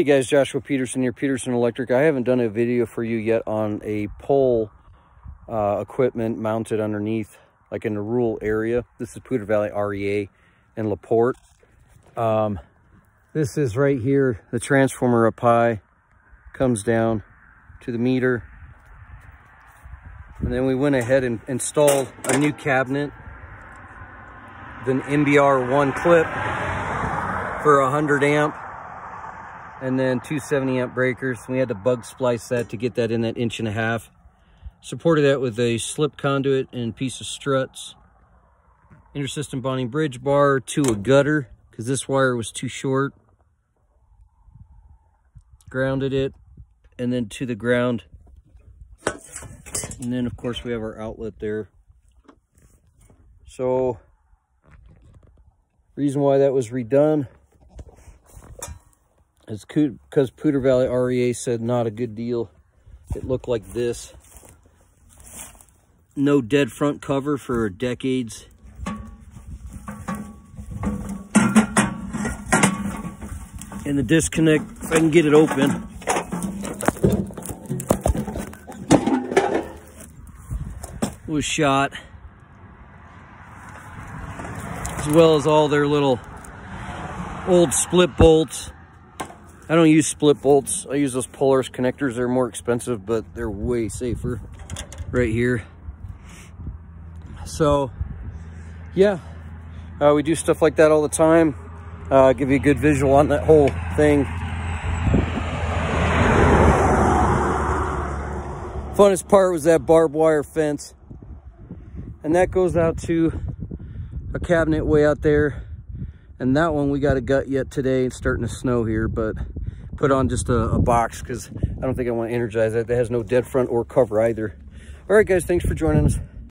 Hey guys, Joshua Peterson here, Peterson Electric. I haven't done a video for you yet on a pole uh, equipment mounted underneath, like in the rural area. This is Poudre Valley REA in LaPorte. Um, this is right here, the transformer up high, comes down to the meter. And then we went ahead and installed a new cabinet, an MBR1 clip for 100 amp and then two 70 amp breakers. We had to butt splice that to get that in that inch and a half. Supported that with a slip conduit and piece of struts. Intersystem bonding bridge bar to a gutter because this wire was too short. Grounded it and then to the ground. And then of course we have our outlet there. So reason why that was redone it's because Poudre Valley REA said not a good deal. It looked like this. No dead front cover for decades. And the disconnect, if I can get it open. Was shot. As well as all their little old split bolts I don't use split bolts. I use those Polaris connectors. They're more expensive, but they're way safer right here. So, yeah, uh, we do stuff like that all the time. Uh, give you a good visual on that whole thing. Funnest part was that barbed wire fence. And that goes out to a cabinet way out there. And that one we got a gut yet today. It's starting to snow here, but put on just a, a box because I don't think I want to energize that. That has no dead front or cover either. All right, guys, thanks for joining us.